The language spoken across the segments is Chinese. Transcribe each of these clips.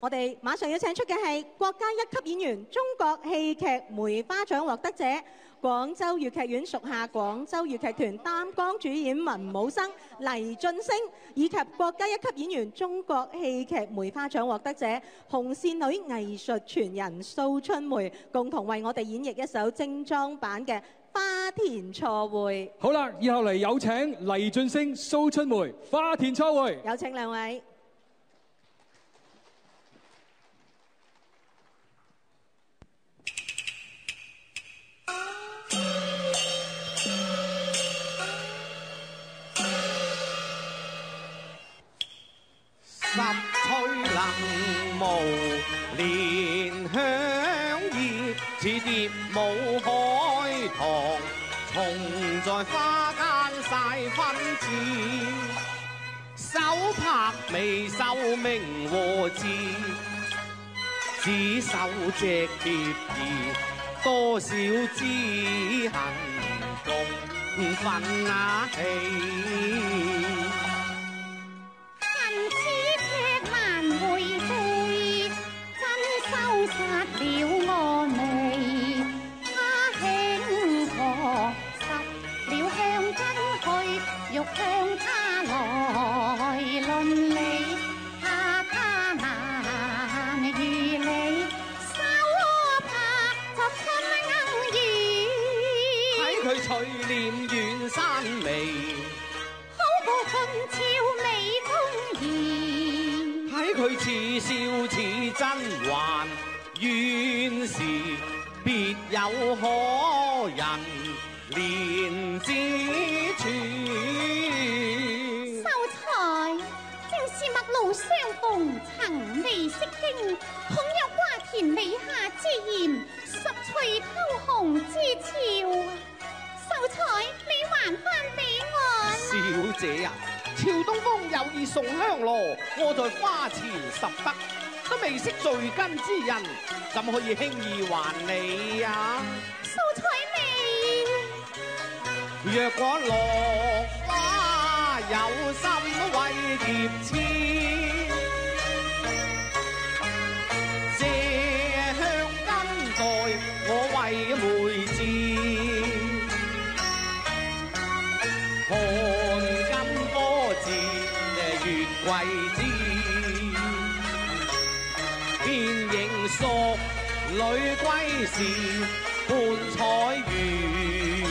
我哋马上要请出嘅系国家一级演员、中国戏剧梅花奖获得者、广州粤剧院属下广州粤剧团担纲主演文武生黎俊升，以及国家一级演员、中国戏剧梅花奖获得者红线女艺术传人苏春梅，共同为我哋演绎一首精装版嘅《花田错会》。好啦，以后嚟有请黎俊升、苏春梅《花田错会》，有请两位。嫩雾莲香叶，似蝶舞海棠，同在花间晒分枝。手拍眉寿，命和字，只手只蝶儿，多少知行共分啊！喜。真还冤时，别有可人怜之处。秀才，正是陌路相逢，曾未识经，恐有花田李下之嫌，十趣偷红之潮。秀才，你还翻美我小姐呀，朝东风又意送香罗，我在花前拾得。都未识罪根之人，怎可以轻易还你呀？素彩妹，若果落花有心为蝶痴，借香根代我为梅枝，看金波渐月桂枝。天影疏，女归时，半彩云。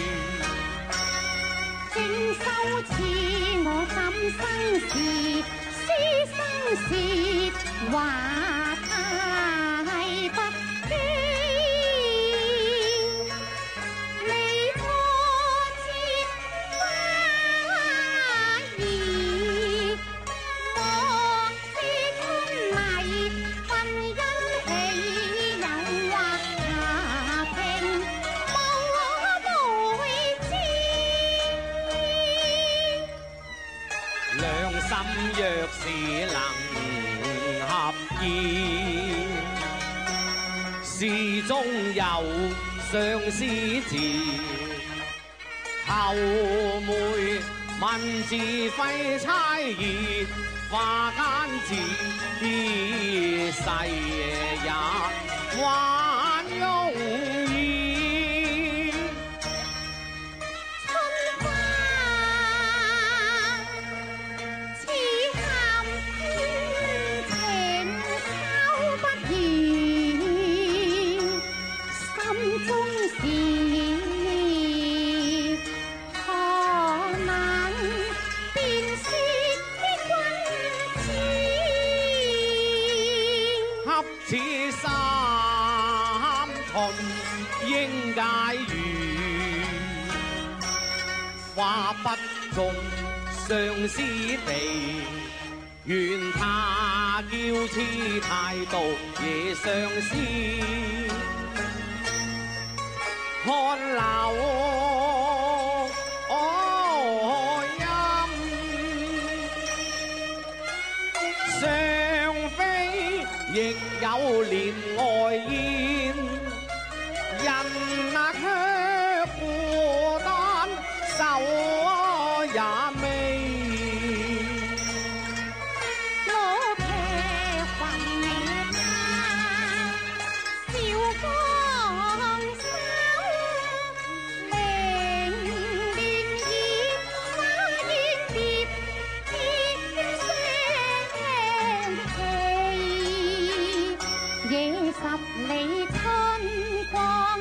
正修似我今生事？师生事，话他。事中有相思字，后梅文字费猜疑，话间词细也还慵。不种相思地，愿他娇痴态度也相思，看柳音，相飞亦有怜。十里春光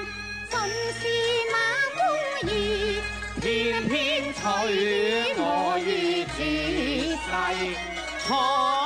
尽是那风意偏偏随我于自世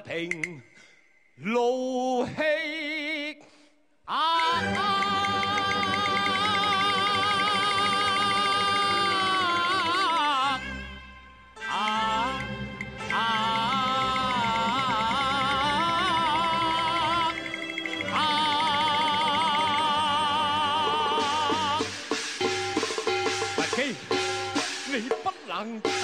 平怒气啊啊啊啊！不听，你能。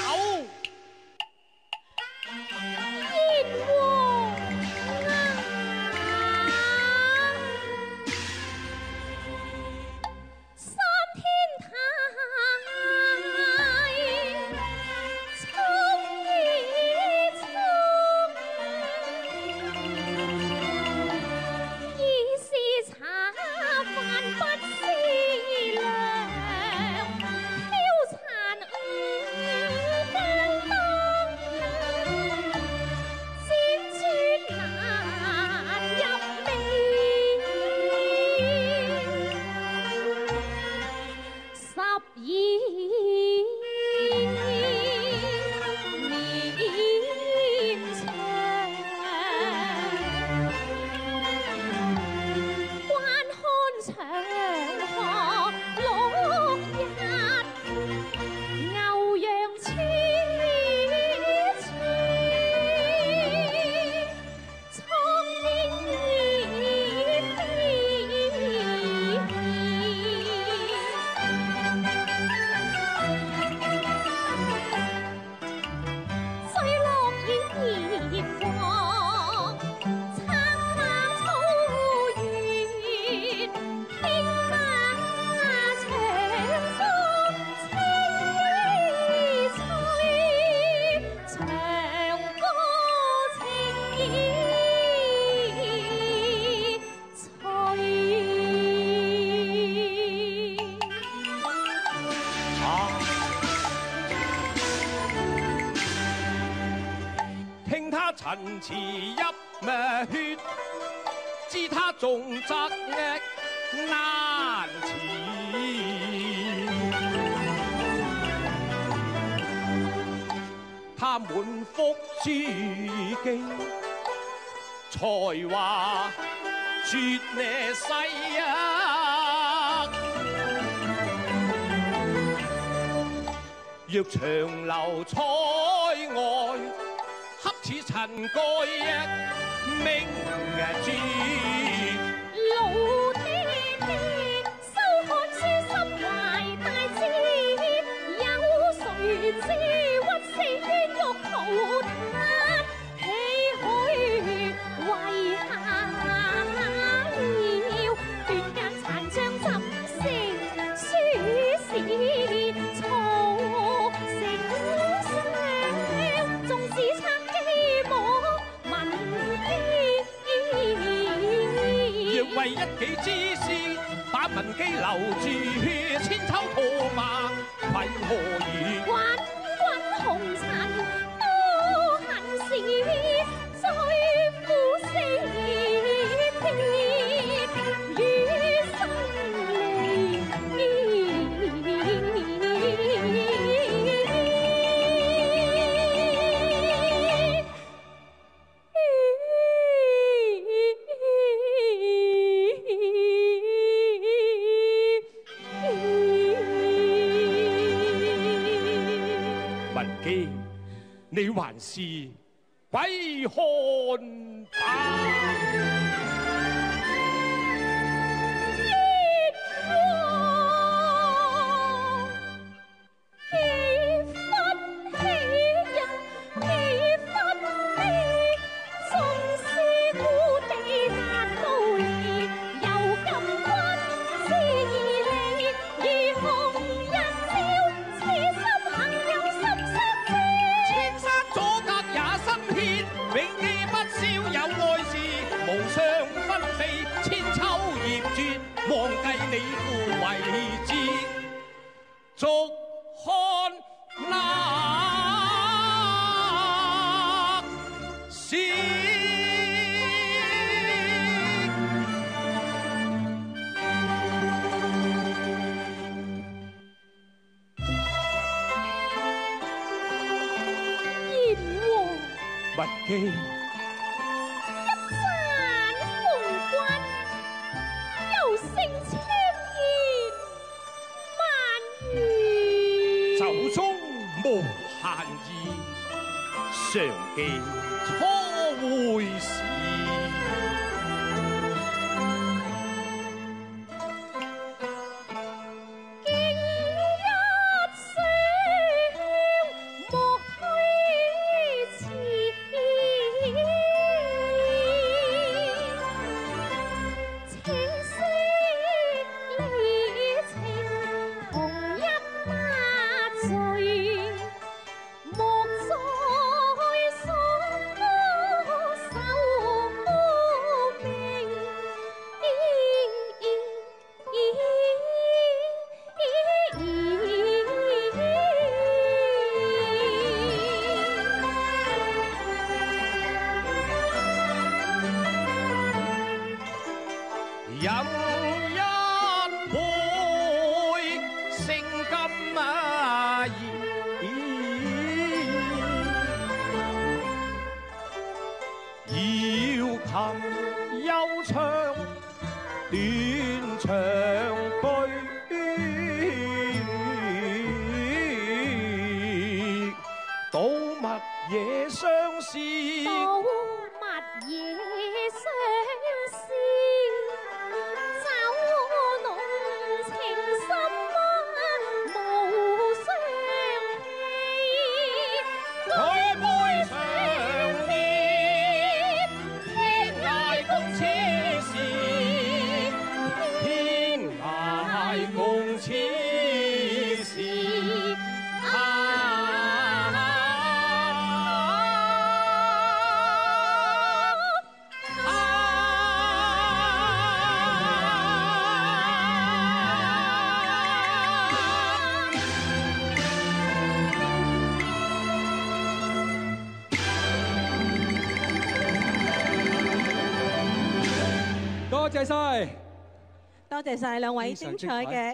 人持一命血，知他重责逆难辞。他满腹珠玑，才华绝世。若长留在外。恰似尘埃一明珠，老爹爹收看痴心怀大志，有谁知屈死冤狱苦。你还是鬼汉吧。天。王，不羁。一又胜千言万语，酒中无限意。常记初会时。饮一杯，胜今马要琴幽唱，断肠。多谢晒两位精彩嘅。